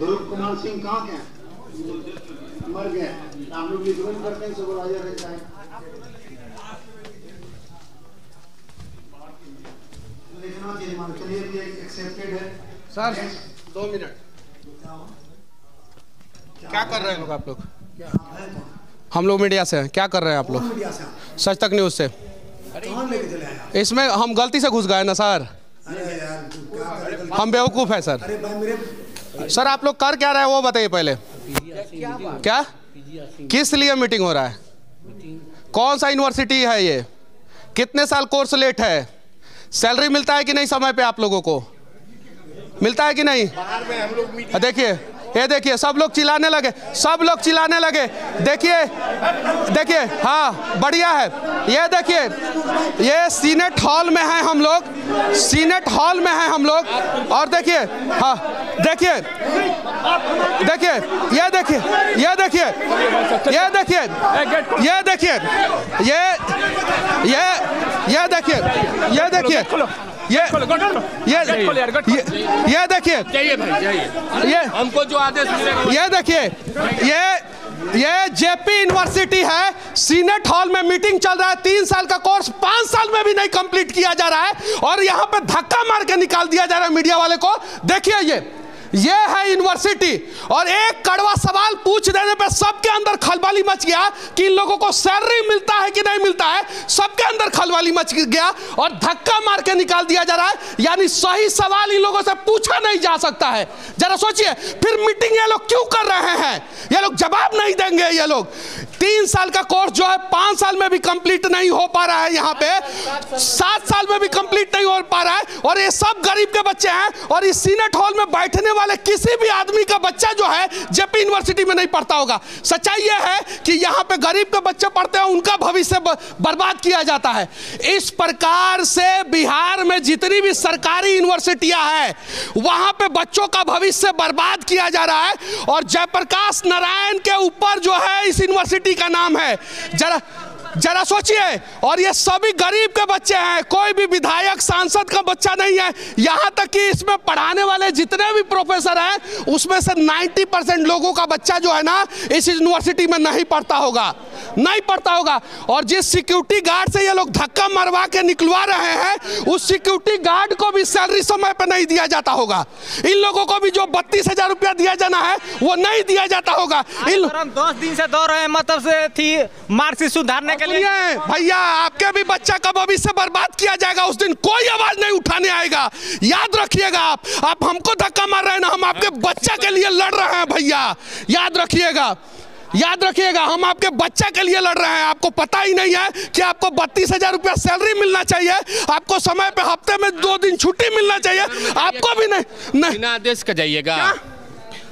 ध्रुव कुमार सिंह कहाँ के मर गए आप लोग लिखवन करते हैं सुपरवाइजर रहता है। लिखना चलिए ये एक्सेप्टेड है। सर दो मिनट। क्या कर रहे हैं लोग आप लोग? हम लोग मीडिया से हैं। क्या कर रहे हैं आप लोग? सच तक न्यूज़ से? इसमें हम गलती से घुस गए ना सर? हो? हम बेवकूफ़ हैं सर। सर आप लोग कर क्या रहे हैं वो बताइए पहले। क्या किस लिए मीटिंग हो रहा है? कौन सा यूनिवर्सिटी है ये? कितने साल कोर्स लेट है? सैलरी मिलता है कि नहीं समय पे आप लोगों को? मिलता है कि नहीं? देखिए ये देखिए, सब लोग चिल्लाने लगे, सब लोग चिल्लाने लगे। देखिए देखिए हाँ बढ़िया है। ये देखिए, ये सीनेट हॉल में है हम लोग, सीनेट हॉल में है हम लोग। और देखिए हाँ देखिए देखिए, ये देखिए ये देखिए ये देखिए ये देखिए, ये ये ये देखिए ये देखिए ये ये ये ये देखिए। ये हमको जो आदेश ये देखिए ये ये जेपी यूनिवर्सिटी है। सीनेट हॉल में मीटिंग चल रहा है। तीन साल का कोर्स पाँच साल में भी नहीं कंप्लीट किया जा रहा है। और यहाँ पे धक्का मार के निकाल दिया जा रहा है मीडिया वाले को। देखिए ये। ये है यूनिवर्सिटी और एक कड़वा सवाल पूछ देने पे सबके अंदर खलबली मच गया कि इन लोगों को सैलरी मिलता है कि नहीं मिलता है। सबके अंदर खलबली मच गया और धक्का मार के निकाल दिया जा रहा है। यानी सही सवाल इन लोगों से पूछा नहीं जा सकता है। जरा सोचिए, फिर मीटिंग ये लोग क्यों कर रहे हैं? ये लोग जवाब नहीं देंगे ये लोग। तीन साल का कोर्स जो है, पाँच साल में भी कंप्लीट नहीं हो पा रहा है यहाँ पे। सात साल में भी कंप्लीट नहीं हो पा रहा है। और ये सब गरीब के बच्चे हैं और इस सीनेट हॉल में बैठने वाले किसी भी आदमी का बच्चा जो है, जेपी यूनिवर्सिटी में नहीं पढ़ता होगा। सच्चाई ये है कि यहाँ पे गरीब के बच्चे पढ़ते हैं, उनका भविष्य बर्बाद किया जाता है। इस प्रकार से बिहार में जितनी भी सरकारी यूनिवर्सिटियाँ हैं, वहाँ पे बच्चों का भविष्य बर्बाद किया जा रहा है। और जयप्रकाश नारायण के ऊपर जो है, इस यूनिवर्सिटी का नाम है। जरा जरा सोचिए और ये सभी गरीब के बच्चे हैं कोई भी विधायक सांसद का बच्चा नहीं है। यहाँ तक कि इसमें पढ़ाने वाले जितने भी प्रोफेसर हैं उसमें से 90 परसेंट लोगों का बच्चा जो है ना इस यूनिवर्सिटी में नहीं पढ़ता होगा। नहीं पढ़ता होगा। और जिस सिक्योरिटी गार्ड से ये लोग धक्का मरवा के निकलवा रहे हैं उस सिक्योरिटी गार्ड को भी सैलरी समय पर नहीं दिया जाता होगा। इन लोगों को भी जो बत्तीस हज़ार रुपया दिया जाना है वो नहीं दिया जाता होगा। इन दस दिन से दौड़ रहे मतलब से थी सुधारने सुनिए भैया आपके भी बच्चा का भविष्य बर्बाद किया जाएगा? उस दिन कोई आवाज़ नहीं उठाने आएगा। याद रखिएगा आप। आप हमको धक्का मार रहे हैं ना हम आपके बच्चा के लिए लड़ रहे हैं भैया। याद रखिएगा। याद रखिएगा हम आपके बच्चा के लिए लड़ रहे हैं। आपको पता ही नहीं है कि आपको बत्तीस हज़ार रुपया सैलरी मिलना चाहिए। आपको समय पे हफ़्ते में दो दिन छुट्टी मिलना चाहिए। आपको भी नहीं नहीं। आदेश का जाइएगा?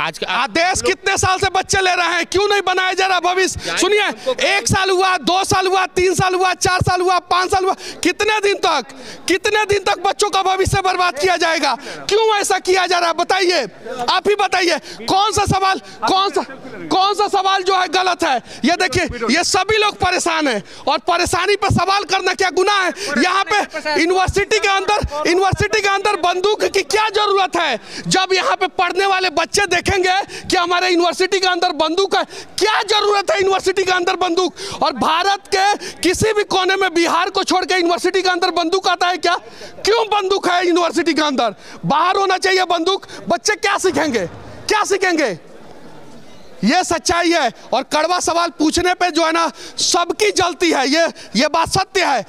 आज का आदेश कितने साल से बच्चे ले रहे हैं? क्यों नहीं बनाया जा रहा भविष्य? सुनिए एक साल हुआ दो साल हुआ तीन साल हुआ चार साल हुआ पाँच साल हुआ कितने दिन तक? कितने दिन तक बच्चों का भविष्य बर्बाद किया जाएगा? क्यों ऐसा किया जा रहा है? बताइए। आप ही बताइए। कौन सा सवाल कौन सा कौन सा सवाल जो है गलत है? ये देखिए ये सभी लोग परेशान है और परेशानी पर सवाल करना क्या गुना है? यहाँ पे यूनिवर्सिटी के अंदर यूनिवर्सिटी के अंदर बंदूक की क्या ज़रूरत है? जब यहाँ पे पढ़ने वाले बच्चे देखेंगे कि हमारे यूनिवर्सिटी के अंदर बंदूक है। क्या ज़रूरत है यूनिवर्सिटी के अंदर बंदूक? और भारत के किसी भी कोने में बिहार को छोड़ के यूनिवर्सिटी के अंदर बंदूक आता है क्या? क्यों बंदूक है यूनिवर्सिटी के अंदर? बाहर होना चाहिए बंदूक। बच्चे क्या सीखेंगे? क्या सीखेंगे? ये सच्चाई है। और कड़वा सवाल पूछने पे जो है ना, सबकी जलती है। ये ये बात सत्य है।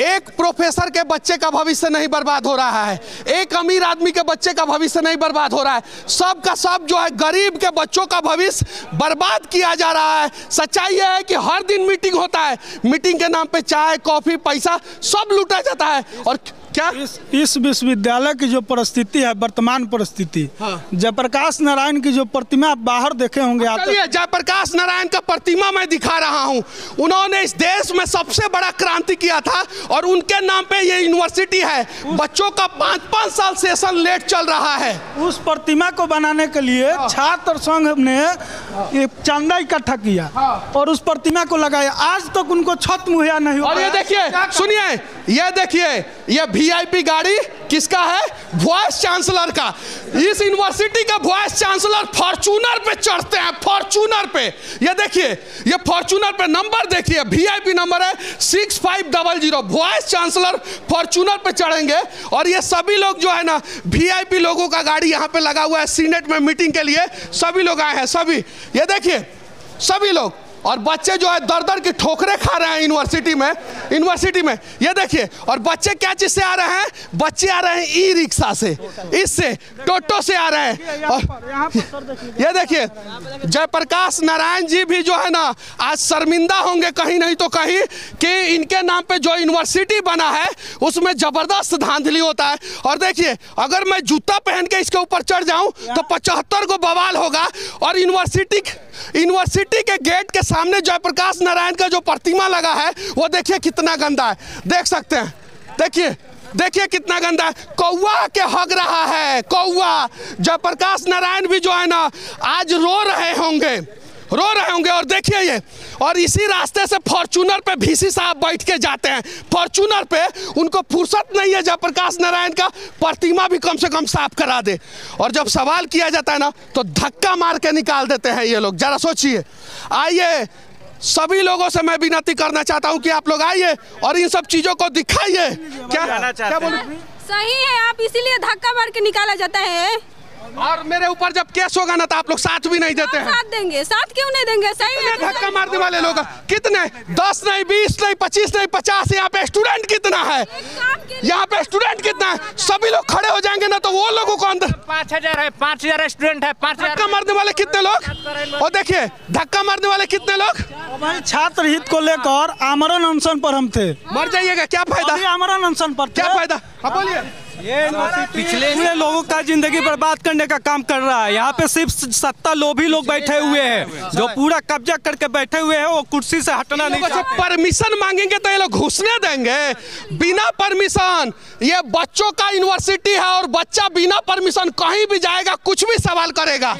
एक प्रोफेसर के बच्चे का भविष्य नहीं बर्बाद हो रहा है। एक अमीर आदमी के बच्चे का भविष्य नहीं बर्बाद हो रहा है। सब का सब जो है, गरीब के बच्चों का भविष्य बर्बाद किया जा रहा है। सच्चाई यह है कि हर दिन मीटिंग होता है। मीटिंग के नाम पे चाय, कॉफ़ी, पैसा सब लूटा जाता है। और क्या? इस इस विश्वविद्यालय की जो परिस्थिति है वर्तमान परिस्थिति हाँ। जयप्रकाश नारायण की जो प्रतिमा आप बाहर देखे होंगे आप चलिए जयप्रकाश नारायण का प्रतिमा मैं दिखा रहा हूँ। उन्होंने इस देश में सबसे बड़ा क्रांति किया था और उनके नाम पे ये यूनिवर्सिटी है। बच्चों का पाँच पाँच साल सेशन लेट चल रहा है। उस प्रतिमा को बनाने के लिए छात्र संघ ने ये चंदा इकट्ठा किया और उस प्रतिमा को लगाया। आज तक उनको छत मुहैया नहीं हो और ये देखिए सुनिए ये देखिए ये वीआईपी गाड़ी किसका है? वाइस चांसलर का। इस यूनिवर्सिटी का वाइस चांसलर फॉर्चूनर पे चढ़ते हैं फॉर्चूनर पे। ये देखिए, ये फॉर्चूनर पे नंबर देखिए वीआईपी नंबर है six five double zero vice chancellor Fortuner पे चढ़ेंगे और ये सभी लोग जो है ना वीआईपी लोगों का गाड़ी यहाँ पे लगा हुआ है सीनेट में मीटिंग के लिए सभी लोग आए हैं, सभी। ये देखिए, सभी लोग और बच्चे जो है दर दर की ठोकरे खा रहे हैं यूनिवर्सिटी में यूनिवर्सिटी में। ये देखिए और बच्चे क्या चीज़ से आ रहे हैं? बच्चे आ रहे हैं ई रिक्शा से। इससे टोटो से आ रहे हैं। और ये देखिए जयप्रकाश नारायण जी भी जो है ना आज शर्मिंदा होंगे कहीं नहीं तो कहीं कि इनके नाम पे जो यूनिवर्सिटी बना है उसमें ज़बरदस्त धांधली होता है। और देखिए अगर मैं जूता पहन के इसके ऊपर चढ़ जाऊँ तो पचहत्तर को बवाल होगा। और यूनिवर्सिटी यूनिवर्सिटी के गेट के सामने जयप्रकाश नारायण का जो प्रतिमा लगा है, वो देखिए कितना गंदा है। देख सकते हैं। देखिए देखिए कितना गंदा है। कौआ के हग रहा है कौआ जयप्रकाश नारायण भी जो है ना, आज रो रहे होंगे। रो रहे होंगे और देखिए ये। और इसी रास्ते से फॉर्चूनर पे भीसी साहब बैठ के जाते हैं। फॉर्चूनर पे उनको फुर्सत नहीं है जयप्रकाश नारायण का प्रतिमा भी कम से कम साफ़ करा दे। और जब सवाल किया जाता है ना तो धक्का मार के निकाल देते हैं ये लोग। जरा सोचिए। आइए। सभी लोगों से मैं विनती करना चाहता हूँ कि आप लोग आइए और इन सब चीज़ों को दिखाइए। क्या क्या बोलूँ? सही है आप इसीलिए धक्का मार के निकाला जाता है। और मेरे ऊपर जब केस होगा ना तो आप लोग साथ भी नहीं देते हैं। साथ देंगे साथ क्यों नहीं देंगे? सही है धक्का मारने वाले लोग कितने? दस नहीं बीस नहीं पच्चीस नहीं पचास यहाँ पे स्टूडेंट कितना है? यहाँ पे स्टूडेंट कितना है? सभी लोग खड़े हो जाएँगे ना तो वो लोगों को अंदर पाँच हज़ार है पाँच हज़ार स्टूडेंट है पाँच धक्का मारने वाले कितने लोग? और देखिए धक्का मारने वाले कितने लोग? भाई छात्र हित को लेकर आमरण अनशन पर हम थे। मर जाइएगा क्या फ़ायदा? आमरण अनशन पर क्या फ़ायदा? हाँ बोलिए पिछले पूरे लोगों का ज़िंदगी बर्बाद करने का काम कर रहा है। यहाँ पे सिर्फ़ सत्ता लोभी लोग बैठे हुए हैं। जो पूरा कब्जा करके बैठे हुए हैं वो कुर्सी से हटना नहीं चाहते। परमिशन मांगेंगे तो ये लोग घुसने देंगे। बिना परमिशन ये बच्चों का यूनिवर्सिटी है और बच्चा बिना परमिशन कहीं भी जाएगा कुछ भी सवाल करेगा।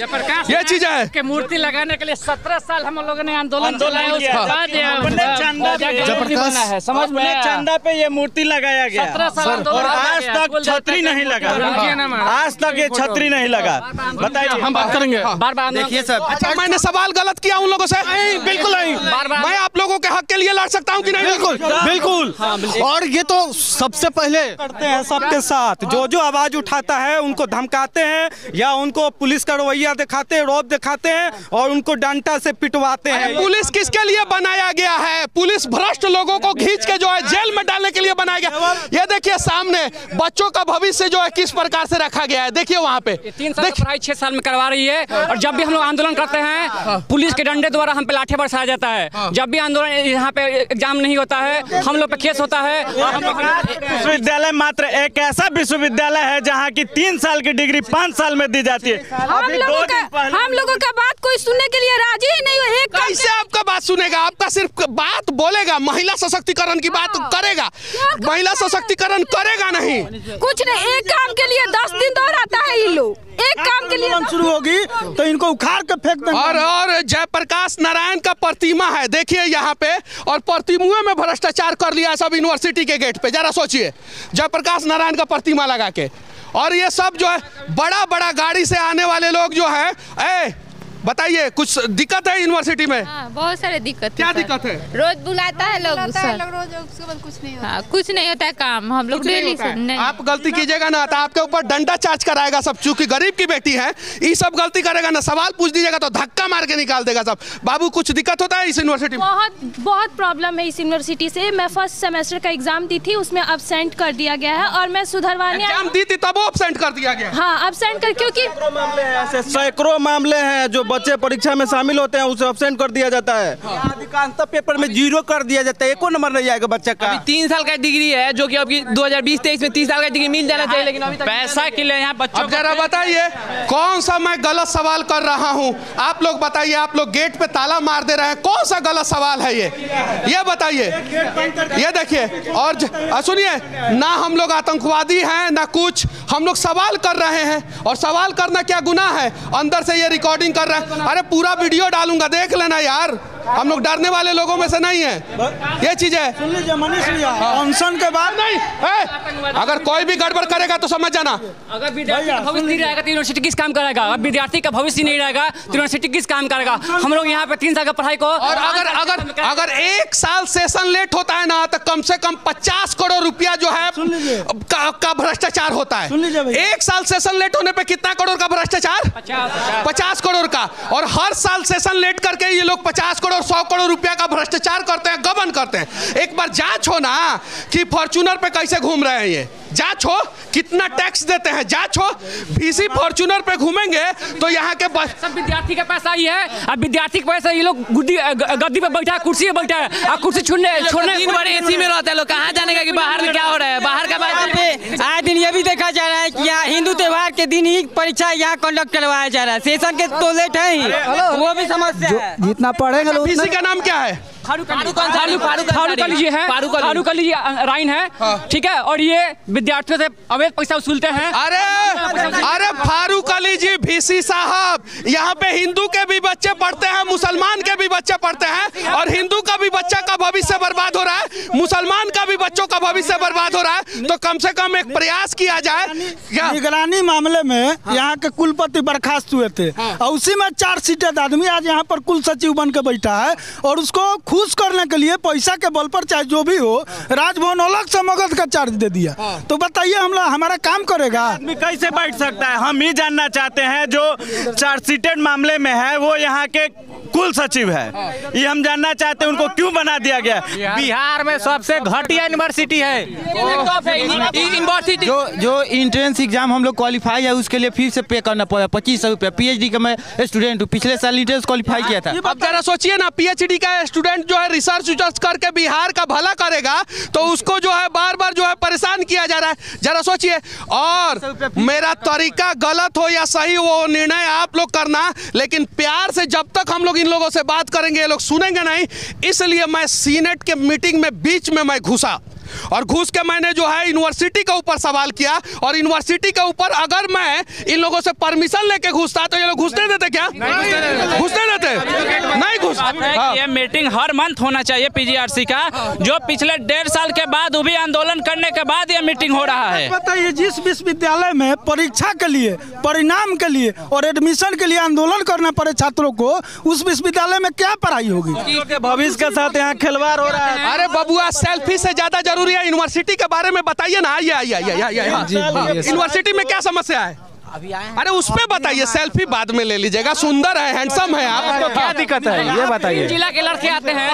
ये चीज़ है। मूर्ति लगाने के लिए सत्रह साल हम लोगों ने आंदोलन चंदा पे। है समझ में चंदा पे ये मूर्ति लगाया गया। सत्रह साल और आज तक छतरी नहीं लगा। आज तक ये छतरी नहीं लगा। बताइए। हम बात करेंगे। बार बार देखिए सर। अच्छा मैंने सवाल गलत किया उन लोगों से? नहीं बिल्कुल नहीं। मैं आप लोगों के हक के लिए लड़ सकता हूँ कि नहीं? बिल्कुल। बिल्कुल। और ये तो सबसे पहले करते हैं सबके साथ। जो जो आवाज़ उठाता है उनको धमकाते हैं या उनको पुलिस का रवैया दिखाते हैं रौब दिखाते हैं और उनको डंटा से पिटवाते हैं। पुलिस किसके लिए बनाया गया है? पुलिस भ्रष्ट लोगों को खींच के जो है जेल में डालने के लिए बनाया गया। ये देखिए सामने बच्चों का भविष्य जो है किस प्रकार से रखा गया है? देखिए वहाँ पे। तीन साल पढ़ाई छह साल में करवा रही है और जब भी हम लोग आंदोलन करते हैं पुलिस के डंडे द्वारा हम पे लाठी बरसाया जाता है। जब भी आंदोलन यहाँ पे एग्ज़ाम नहीं होता है हम लोग पे केस होता है विश्वविद्यालय मात्र एक ऐसा विश्वविद्यालय है जहाँ की तीन साल की डिग्री पाँच साल में दी जाती है। हम लोगों का पहले- हम लोगों का बात कोई सुनने के लिए राज़ी ही नहीं काम कैसे आपका बात सुनेगा? आपका सिर्फ़ बात बोलेगा? महिला सशक्तिकरण की बात करेगा? महिला सशक्तिकरण करेगा नहीं? कुछ नहीं एक काम के लिए दस दिन दोहराता है ये लोग। एक काम के लिए शुरू होगी तो इनको उखाड़ के फेंक देंगे। और और जयप्रकाश नारायण का प्रतिमा है देखिए यहाँ पे और प्रतिमुए में भ्रष्टाचार कर लिया सब यूनिवर्सिटी के गेट पे जरा सोचिए। जयप्रकाश नारायण का प्रतिमा लगा के। और ये सब जो है बड़ा बड़ा गाड़ी से आने वाले लोग जो है ए बताइए कुछ दिक्कत है यूनिवर्सिटी में? हाँ, बहुत सारे दिक्कत क्या है। दिक्कत है? रोज बुलाता है लोग रोज उसके बाद कुछ नहीं हाँ, कुछ नहीं होता है काम हम लोग डेली होता आप गलती कीजिएगा ना तो आपके ऊपर डंडा चार्ज कराएगा सब चूँकि गरीब की बेटी है ये सब गलती करेगा ना सवाल पूछ दीजिएगा तो धक्का मार के निकाल देगा सब। बाबू कुछ दिक्कत होता है इस यूनिवर्सिटी में? बहुत बहुत प्रॉब्लम है इस यूनिवर्सिटी से। मैं फ़र्स्ट सेमेस्टर का एग्ज़ाम दी थी उसमें अबसेंट कर दिया गया है और मैं सुधरवाने एग्ज़ाम दी थी तब एबसेंट कर दिया गया। हाँ अब्सेंट कर क्योंकि मामले सैकड़ों मामले हैं जो बच्चे परीक्षा में शामिल होते हैं उसे अब्सेंट कर दिया जाता है। अधिकांशतः पेपर में ज़ीरो कर दिया जाता है? एको नंबर नहीं आएगा बच्चे का। तीन साल का डिग्री है जो कि अभी 2020-23 में तीन साल का डिग्री मिल जाना चाहिए लेकिन अभी पैसा के लिए यहाँ बच्चों जरा बताइए कौन सा मैं गलत सवाल कर रहा हूँ? आप लोग बताइए आप लोग गेट पे ताला मार दे रहे हैं कौन सा गलत सवाल है ये? ये बताइए। ये देखिए और सुनिए ना हम लोग आतंकवादी हैं ना कुछ। हम लोग सवाल कर रहे हैं और सवाल करना क्या गुना है? अंदर से ये रिकॉर्डिंग कर रहे हैं। अरे पूरा वीडियो डालूँगा, देख लेना यार। हम लोग डरने वाले लोगों में से नहीं है। ये चीज़ है। सुन लीजिए मनीष भैया अनशन के बाद नहीं है अगर कोई भी गड़बड़ करेगा तो समझ जाना। अगर विद्यार्थी का भविष्य नहीं रहेगा तो यूनिवर्सिटी किस काम करेगा? अगर विद्यार्थी का भविष्य नहीं रहेगा तो यूनिवर्सिटी किस काम करेगा? हम लोग यहाँ पे तीन साल का पढ़ाई को और अगर अगर अगर एक साल सेशन लेट होता है ना तो कम से कम पचास करोड़ रुपया जो है का, भ्रष्टाचार होता है। सुन लीजिए भैया। एक साल सेशन लेट होने पे कितना करोड़ का भ्रष्टाचार? पचास करोड़ का। और हर साल सेशन लेट करके ये लोग पचास करोड़ सौ करोड़ रुपया का भ्रष्टाचार करते हैं गबन करते हैं। एक बार जाँच हो ना कि फॉर्चूनर पे कैसे घूम रहे हैं ये। जाँच हो कितना टैक्स देते हैं जाँच हो। भीसी फॉर्चूनर पे घूमेंगे तो यहाँ के बस सब विद्यार्थी का पैसा ही है। अब विद्यार्थी के पैसा ये लोग गुद्दी गद्दी पे बैठा है कुर्सी पे बैठा है। और कुर्सी छोड़ने छोड़ने दिन भर एसी में रहते हैं लोग। कहाँ जाने का कि बाहर में क्या हो रहा है? बाहर का बात पे आए दिन ये भी देखा जा रहा है कि यहाँ हिंदू त्योहार के दिन ही परीक्षा यहाँ कंडक्ट करवाया जा रहा है। सेशन के तो लेट है ही। वो भी समस्या है। जितना पढ़ेंगे लोग का नाम क्या है? फारूक अली जी है राइन है। ठीक है और ये विद्यार्थियों से अवैध पैसा वसूलते हैं। अरे अरे फारूक अली जी भीसी साहब यहाँ पे हिंदू के भी बच्चे पढ़ते हैं मुसलमान के भी बच्चे पढ़ते हैं और हिंदू का भी का भविष्य बर्बाद हो रहा है। मुसलमान का भी बच्चों का भविष्य बर्बाद हो रहा है। तो कम से कम एक प्रयास किया जाए। निगरानी मामले में यहाँ के कुलपति बर्खास्त हुए थे। और उसी में चार सीटेड आदमी आज यहाँ पर कुल सचिव बन के बैठा है। और उसको खुश करने के लिए पैसा के बल पर चाहे जो भी हो राजभवन अलग से मगध का चार्ज दे दिया। तो बताइए हम लोग हमारा काम करेगा। आदमी कैसे बैठ सकता है? हम ही जानना चाहते हैं जो चार्जशीटेड मामले में है वो यहाँ के कुल सचिव है। ये हम जानना चाहते हैं उनको क्यों बना दिया गया। बिहार में सबसे घटिया यूनिवर्सिटी है। यूनिवर्सिटी जो जो इंट्रेंस एग्ज़ाम हम लोग क्वालिफाई है उसके लिए फिर से पे करना पड़ा। पच्चीस सौ रुपया। पीएचडी का मैं स्टूडेंट हूँ। पिछले साल इंट्रेंस क्वालिफाई किया था। अब जरा सोचिए ना पीएचडी का स्टूडेंट जो है रिसर्च करके बिहार का भला करेगा तो उसको जो है बार बार जो है परेशान किया जा रहा है। जरा सोचिए और मेरा तरीका गलत हो या सही वो निर्णय आप लोग करना लेकिन प्यार से जब तक हम लोग इन लोगों से बात करेंगे ये लोग सुनेंगे नहीं इसलिए मैं सीनेट के मीटिंग में बीच में मैं घुसा। और घुस के मैंने जो है यूनिवर्सिटी के ऊपर सवाल किया और यूनिवर्सिटी के ऊपर अगर मैं इन लोगों से परमिशन लेके घुसता तो ये लोग घुसने देते क्या? घुसने देते? नहीं घुस हाँ। ये मीटिंग हर मंथ होना चाहिए पीजीआरसी का जो पिछले डेढ़ साल के बाद भी आंदोलन करने के बाद ये मीटिंग हो रहा है। बताइए जिस विश्वविद्यालय में परीक्षा के लिए परिणाम के लिए और एडमिशन के लिए आंदोलन करना पड़े छात्रों को उस विश्वविद्यालय में क्या पढ़ाई होगी? भविष्य के साथ यहाँ खिलवाड़ हो रहा है। अरे बबुआ सेल्फी से ज़्यादा ज़रूरी है यूनिवर्सिटी के बारे में बताइए ना। आइए आइए आइए आइए, आइए हाँ। यूनिवर्सिटी में क्या समस्या है? अरे उस पे बताइए सेल्फी बाद में ले लीजिएगा। सुंदर है हैंडसम है आप तो क्या दिक्कत है? ये बताइए। जिला के लड़के आते हैं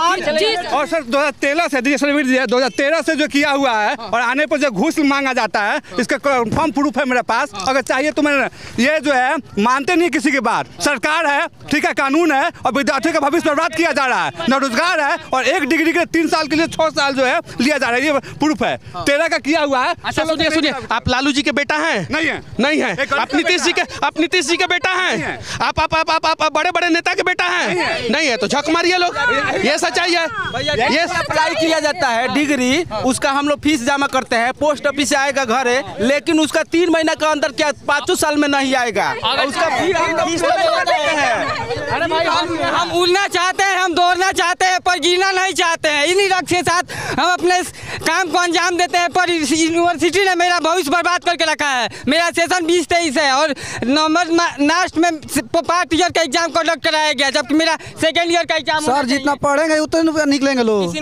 और सर 2013 से दीजिए सर्टिफिकेट दिया 2013 से जो किया हुआ है और आने पर जो घूस मांगा जाता है इसका कंफर्म प्रूफ है मेरे पास। अगर चाहिए तो मैं ये जो है मानते नहीं किसी की बात। सरकार है ठीक है कानून है और विद्यार्थियों का भविष्य बर्बाद किया जा रहा है। न रोज़गार है और एक डिग्री के तीन साल के लिए छह साल जो है लिया जा रहा है। ये प्रूफ है। तेरह का किया हुआ है। अच्छा सुनिए सुनिए। आप लालू जी के बेटा हैं? नहीं है। नहीं है। आप नीतीश जी के आप नीतीश जी के बेटा हैं। आप आप आप आप, आप बड़े बड़े नेता के बेटा हैं। नहीं है। तो झक मारिए लोग। ये सच्चाई है। ये अप्लाई किया जाता है डिग्री उसका हम लोग फ़ीस जमा करते हैं पोस्ट ऑफ़िस से आएगा घर है लेकिन उसका तीन महीना के अंदर क्या पाँचों साल में नहीं आएगा? उसका फ़ीस हैं। अरे भाई हम हम उड़ना चाहते हैं हम दौड़ना चाहते हैं पर गिरना नहीं चाहते हैं। इन्हीं लक्ष्य के साथ हम अपने काम को अंजाम देते हैं पर इस यूनिवर्सिटी ने मेरा भविष्य बर्बाद करके रखा है। मेरा सेशन बीस तेईस है और नवंबर लास्ट में पार्ट ईयर का एग्ज़ाम कंडक्ट कराया गया जबकि मेरा सेकेंड ईयर का एग्ज़ाम सर जितना पढ़ेंगे उतने निकलेंगे लोग।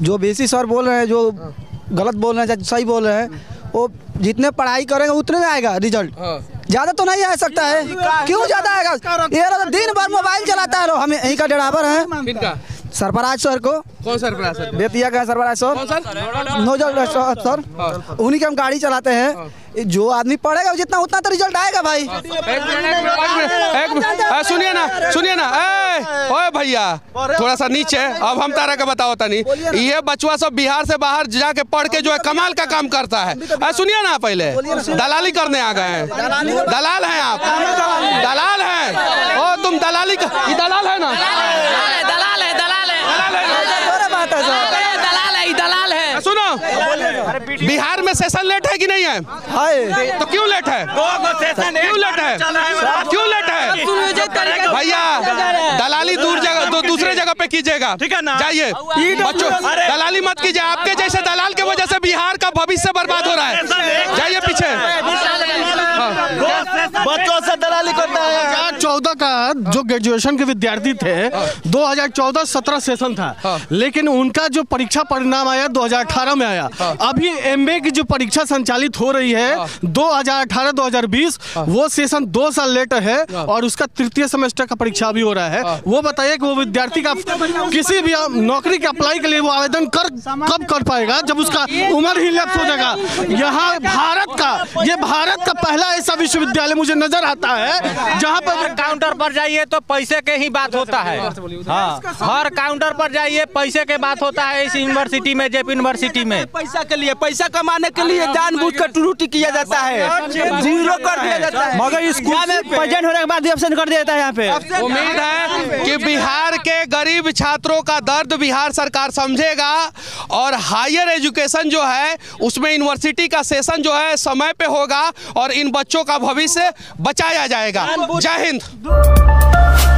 जो बेसी सर बोल रहे हैं जो गलत बोल रहे हैं सही बोल रहे हैं वो जितने पढ़ाई करेंगे उतने में आएगा रिज़ल्ट ज़्यादा तो नहीं आ सकता है। क्यों ज़्यादा आएगा? ये दिन भर मोबाइल चलाता है हम यहीं का ड्राइवर है। सरफराज सर को? कौन सर? बड़ा सर बेतिया का है सरफराज सर। Nozzle sir? उन्हीं के हम गाड़ी चलाते हैं। जो आदमी पढ़ेगा जितना उतना तो रिज़ल्ट आएगा भाई। आ, सुनिए ना सुनिए ना। ओए भैया थोड़ा सा नीचे। अब हम तारा के बताओ तनी। ये बचुआ सब बिहार से बाहर जाके पढ़ के जो है कमाल का काम करता है। सुनिए ना पहले। दलाली करने आ गए हैं। दलाल हैं आप। दलाल हैं। ओ तुम दलाली दलाल है ना दलाल है दलाल है दलाल है ना? बात है सर दलाल है है ये दलाल है सुनो। बिहार में सेशन लेट है कि नहीं है? हाय। तो क्यों लेट है? क्यों लेट है? क्यों लेट है? भैया दलाली दूर जगह तो दूसरे जगह पे कीजिएगा। ठीक है ना? जाइए। बच्चों दलाली मत कीजिए। आपके जैसे दलाल के वजह से बिहार का भविष्य बर्बाद हो रहा है। जाइए पीछे। 2014 का जो हाँ। ग्रेजुएशन के विद्यार्थी थे हाँ। 2014-17 सेशन था। हाँ। लेकिन उनका जो परीक्षा परिणाम आया 2018 में आया। अभी एमबीए की जो परीक्षा संचालित हो रही है 2018-2020 वो सेशन दो साल लेटर है और उसका तृतीय सेमेस्टर का परीक्षा भी हो रहा है। वो बताइए कि वो विद्यार्थी का किसी भी नौकरी के अप्लाई के लिए वो आवेदन कर कब कर पाएगा? जब उसका उम्र ही लैप्स हो जाएगा। यहाँ भारत का ये भारत का पहला ऐसा विश्वविद्यालय मुझे नज़र आता है जहाँ पर काउंटर पर जाइए तो पैसे के ही बात होता है। हाँ हर काउंटर पर जाइए पैसे के बात होता है इस यूनिवर्सिटी में जेपी यूनिवर्सिटी में। पैसा के लिए पैसा कमाने के लिए जानबूझ कर त्रुटि किया जाता है। ज़ीरो कर दिया जाता है। मगर स्कूल में प्रेजेंट होने के बाद ऑप्शन कर देता है यहाँ पे। उम्मीद है कि बिहार के गरीब छात्रों का दर्द बिहार सरकार समझेगा और हायर एजुकेशन जो है उसमें यूनिवर्सिटी का सेशन जो है समय पे होगा और इन बच्चों का भविष्य बचाया जाएगा। जय हिंद। do...